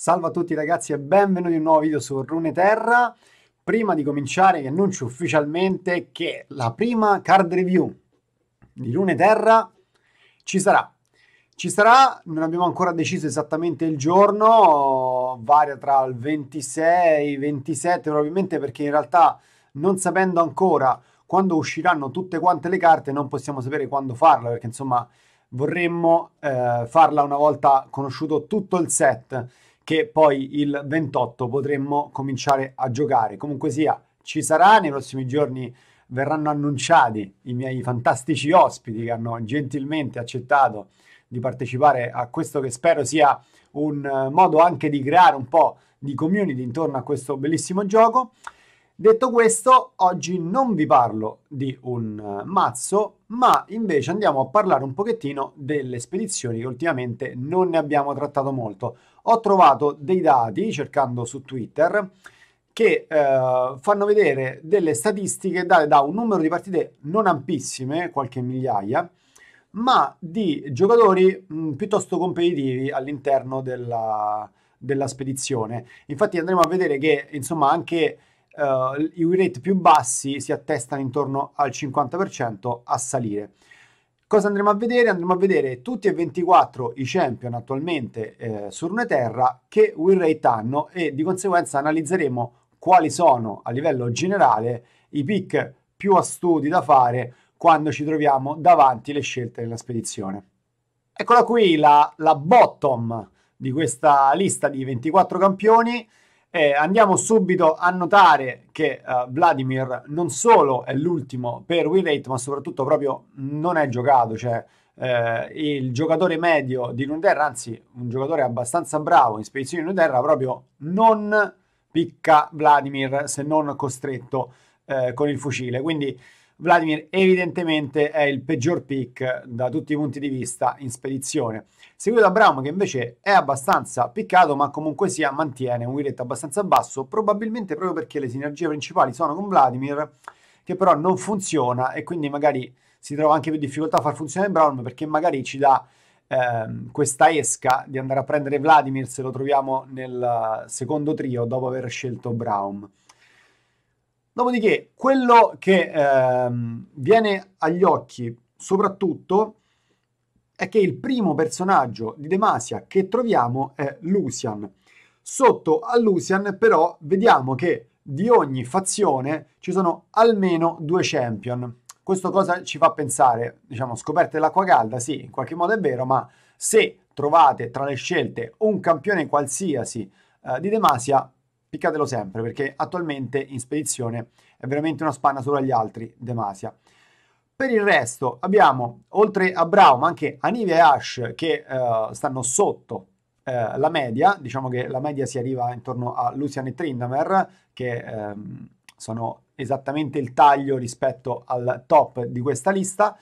Salve a tutti ragazzi e benvenuti in un nuovo video su Rune Terra. Prima di cominciare vi annuncio ufficialmente che la prima card review di Rune Terra ci sarà. Ci sarà, non abbiamo ancora deciso esattamente il giorno, varia tra il 26 e il 27 probabilmente perché in realtà non sapendo ancora quando usciranno tutte quante le carte non possiamo sapere quando farla perché insomma vorremmo eh, farla una volta conosciuto tutto il set che poi il 28 potremmo cominciare a giocare. Comunque sia, ci sarà, nei prossimi giorni verranno annunciati i miei fantastici ospiti che hanno gentilmente accettato di partecipare a questo che spero sia un eh, modo anche di creare un po' di community intorno a questo bellissimo gioco. Detto questo, oggi non vi parlo di un uh, mazzo, ma invece andiamo a parlare un pochettino delle spedizioni che ultimamente non ne abbiamo trattato molto. Ho trovato dei dati cercando su Twitter che uh, fanno vedere delle statistiche date da un numero di partite non ampissime, qualche migliaia, ma di giocatori mh, piuttosto competitivi all'interno della, della spedizione. Infatti andremo a vedere che insomma anche uh, i win rate più bassi si attestano intorno al 50% a salire. Cosa andremo a vedere? Andremo a vedere tutti e 24 i champion attualmente eh, su Runeterra che win rate hanno e di conseguenza analizzeremo quali sono a livello generale i pick più astuti da fare quando ci troviamo davanti le scelte della spedizione. Eccola qui la, la bottom di questa lista di 24 campioni. Eh, andiamo subito a notare che uh, Vladimir non solo è l'ultimo per win rate, ma soprattutto proprio non è giocato, cioè eh, il giocatore medio di Nuterra, anzi un giocatore abbastanza bravo in spedizione di Nuterra, proprio non picca Vladimir se non costretto eh, con il fucile. Quindi Vladimir evidentemente è il peggior pick da tutti i punti di vista in spedizione. Seguito da Brown che invece è abbastanza piccato ma comunque sia mantiene un win abbastanza basso, probabilmente proprio perché le sinergie principali sono con Vladimir che però non funziona e quindi magari si trova anche più difficoltà a far funzionare Brown perché magari ci dà ehm, questa esca di andare a prendere Vladimir se lo troviamo nel secondo trio dopo aver scelto Brown. Dopodiché, quello che ehm, viene agli occhi soprattutto è che il primo personaggio di Demacia che troviamo è Lucian. Sotto a Lucian però vediamo che di ogni fazione ci sono almeno due champion. Questo cosa ci fa pensare? Diciamo, scoperte l'acqua calda, sì, in qualche modo è vero, ma se trovate tra le scelte un campione qualsiasi eh, di Demacia, piccatelo sempre perché attualmente in spedizione è veramente una spanna solo agli altri Demacia. Per il resto abbiamo, oltre a Braum, anche Anivia e Ash che uh, stanno sotto uh, la media, diciamo che la media si arriva intorno a Lucian e Trindamer, che um, sono esattamente il taglio rispetto al top di questa lista.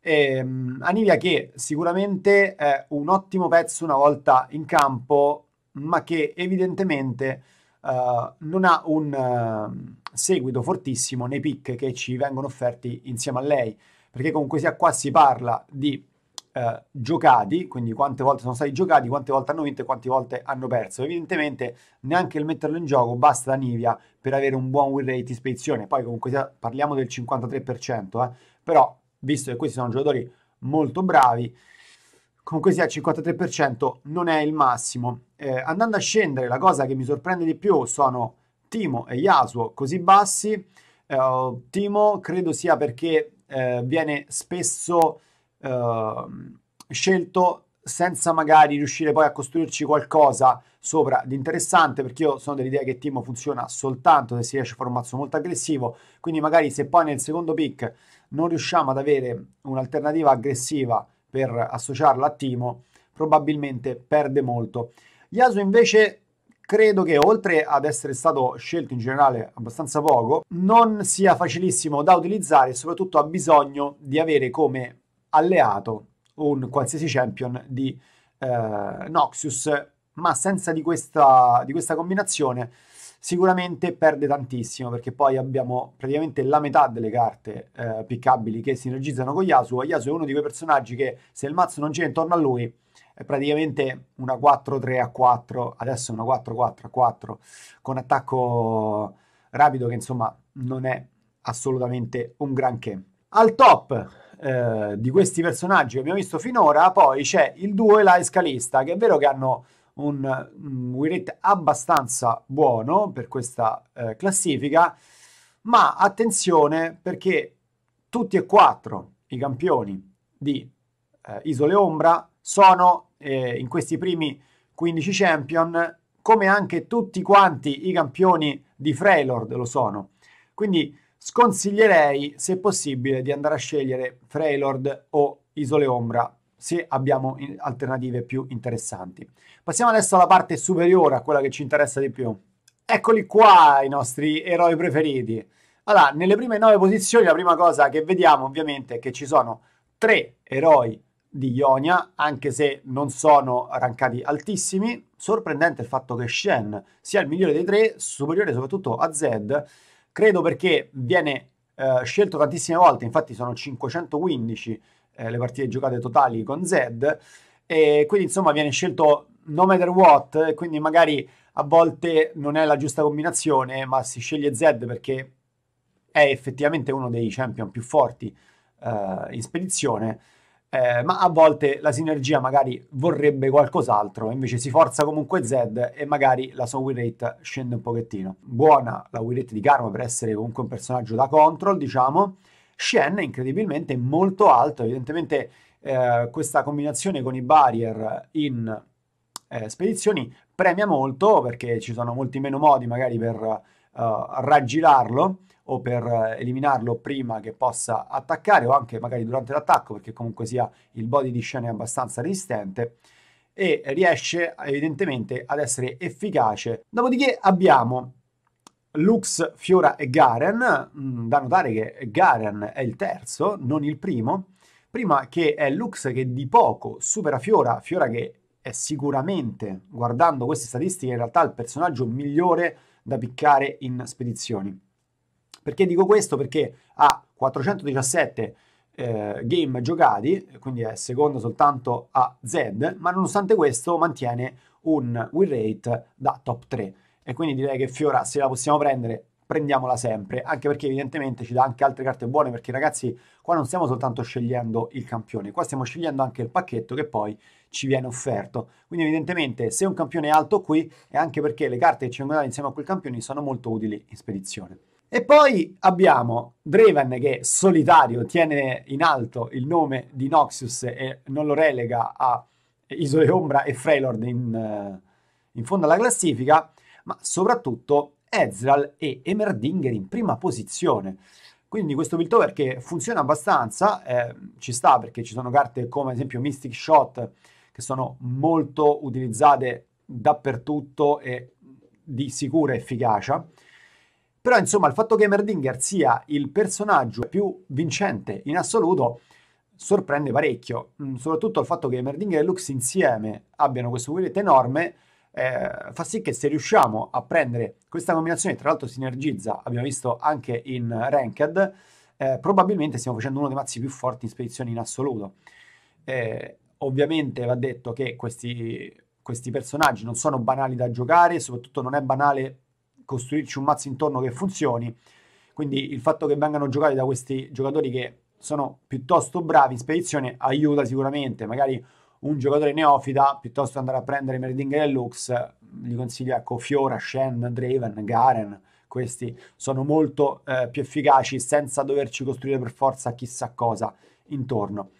E, um, Anivia che sicuramente è un ottimo pezzo una volta in campo, ma che evidentemente uh, non ha un uh, seguito fortissimo nei pick che ci vengono offerti insieme a lei, perché comunque sia qua si parla di uh, giocati, quindi quante volte sono stati giocati, quante volte hanno vinto e quante volte hanno perso. Evidentemente neanche il metterlo in gioco basta da Nivia per avere un buon win rate in spedizione, poi comunque sia parliamo del 53%, eh, però visto che questi sono giocatori molto bravi, comunque sia il 53% non è il massimo. Eh, andando a scendere, la cosa che mi sorprende di più sono Timo e Yasuo così bassi. Eh, Timo credo sia perché eh, viene spesso ehm, scelto senza magari riuscire poi a costruirci qualcosa sopra di interessante, perché io sono dell'idea che Timo funziona soltanto se si riesce a fare un mazzo molto aggressivo, quindi magari se poi nel secondo pick non riusciamo ad avere un'alternativa aggressiva per associarla a Timo, probabilmente perde molto. Yasuo invece credo che oltre ad essere stato scelto in generale abbastanza poco, non sia facilissimo da utilizzare e soprattutto ha bisogno di avere come alleato un qualsiasi champion di eh, Noxius, ma senza di questa, di questa combinazione sicuramente perde tantissimo perché poi abbiamo praticamente la metà delle carte eh, piccabili che sinergizzano con Yasuo. Yasuo è uno di quei personaggi che se il mazzo non gira intorno a lui è praticamente una 4-3-4, adesso una 4-4-4 con attacco rapido che insomma non è assolutamente un granché. Al top eh, di questi personaggi che abbiamo visto finora, poi c'è il duo e la Scalista, che è vero che hanno un, un win rate abbastanza buono per questa eh, classifica, ma attenzione perché tutti e quattro i campioni di eh, Isole Ombra sono eh, in questi primi 15 champion, come anche tutti quanti i campioni di Freylord lo sono. Quindi sconsiglierei, se possibile, di andare a scegliere Freylord o Isole Ombra se abbiamo alternative più interessanti. Passiamo adesso alla parte superiore, a quella che ci interessa di più. Eccoli qua i nostri eroi preferiti. Allora, nelle prime nove posizioni la prima cosa che vediamo ovviamente è che ci sono tre eroi di Ionia, anche se non sono rankati altissimi. Sorprendente il fatto che Shen sia il migliore dei tre, superiore soprattutto a Zed. Credo perché viene eh, scelto tantissime volte, infatti sono 515 eh, le partite giocate totali con Zed, e quindi insomma viene scelto no matter what, quindi magari a volte non è la giusta combinazione, ma si sceglie Zed perché è effettivamente uno dei champion più forti eh, in spedizione eh, ma a volte la sinergia magari vorrebbe qualcos'altro, invece si forza comunque Z e magari la sua win rate scende un pochettino. Buona la win rate di Karma per essere comunque un personaggio da control, diciamo. Shen è incredibilmente molto alto, evidentemente eh, questa combinazione con i barrier in eh, spedizioni premia molto perché ci sono molti meno modi magari per uh, raggirarlo o per eh, eliminarlo prima che possa attaccare o anche magari durante l'attacco perché comunque sia il body di scena è abbastanza resistente e riesce evidentemente ad essere efficace. Dopodiché abbiamo Lux, Fiora e Garen, mm, da notare che Garen è il terzo, non il primo, prima che è Lux che di poco supera Fiora, Fiora che è sicuramente, guardando queste statistiche, in realtà il personaggio migliore da piccare in spedizioni. Perché dico questo? Perché ha 417 eh, game giocati, quindi è secondo soltanto a Z, ma nonostante questo mantiene un win rate da top 3. E quindi direi che Fiora, se la possiamo prendere, prendiamola sempre, anche perché evidentemente ci dà anche altre carte buone, perché ragazzi, qua non stiamo soltanto scegliendo il campione, qua stiamo scegliendo anche il pacchetto che poi ci viene offerto. Quindi evidentemente se un campione è alto qui è anche perché le carte che ci vengono date insieme a quel campione sono molto utili in spedizione. E poi abbiamo Draven che solitario tiene in alto il nome di Noxus e non lo relega a Isole Ombra e Freylord in, eh, in fondo alla classifica, ma soprattutto Ezreal e Emerdinger in prima posizione. Quindi questo Piltover che funziona abbastanza, eh, ci sta perché ci sono carte come ad esempio Mystic Shot che sono molto utilizzate dappertutto e di sicura efficacia. Però insomma il fatto che Merdinger sia il personaggio più vincente in assoluto sorprende parecchio, mm, soprattutto il fatto che Merdinger e Lux insieme abbiano questo win enorme eh, fa sì che se riusciamo a prendere questa combinazione, tra l'altro sinergizza, abbiamo visto anche in Ranked, eh, probabilmente stiamo facendo uno dei mazzi più forti in spedizioni in assoluto. Eh, ovviamente va detto che questi, questi personaggi non sono banali da giocare, soprattutto non è banale costruirci un mazzo intorno che funzioni. Quindi il fatto che vengano giocati da questi giocatori che sono piuttosto bravi in spedizione aiuta sicuramente. Magari un giocatore neofita, piuttosto che andare a prendere Merdinger e Lux, gli consiglio ecco Fiora, Shen, Draven, Garen. Questi sono molto eh, più efficaci senza doverci costruire per forza chissà cosa intorno.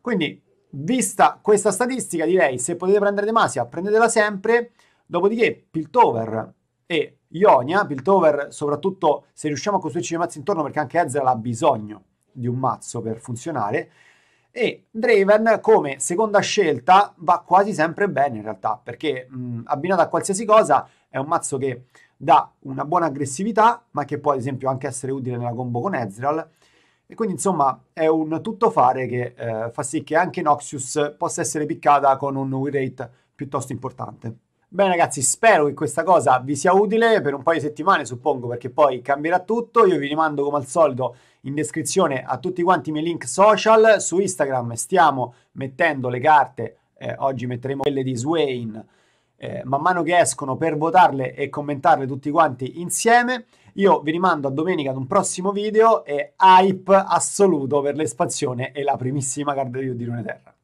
Quindi, vista questa statistica, direi se potete prendere Demasia, prendetela sempre. Dopodiché, Piltover e Ionia, Piltover, soprattutto se riusciamo a costruirci dei mazzi intorno, perché anche Ezreal ha bisogno di un mazzo per funzionare. E Draven come seconda scelta va quasi sempre bene in realtà, perché mh, abbinato a qualsiasi cosa è un mazzo che dà una buona aggressività, ma che può ad esempio anche essere utile nella combo con Ezreal. E quindi insomma è un tuttofare che eh, fa sì che anche Noxius possa essere piccata con un win rate piuttosto importante. Bene ragazzi, spero che questa cosa vi sia utile per un paio di settimane, suppongo, perché poi cambierà tutto. Io vi rimando come al solito in descrizione a tutti quanti i miei link social. Su Instagram stiamo mettendo le carte eh, oggi metteremo quelle di Swain, eh, man mano che escono per votarle e commentarle tutti quanti insieme. Io vi rimando a domenica ad un prossimo video e hype assoluto per l'espansione e la primissima review di Lune Terra.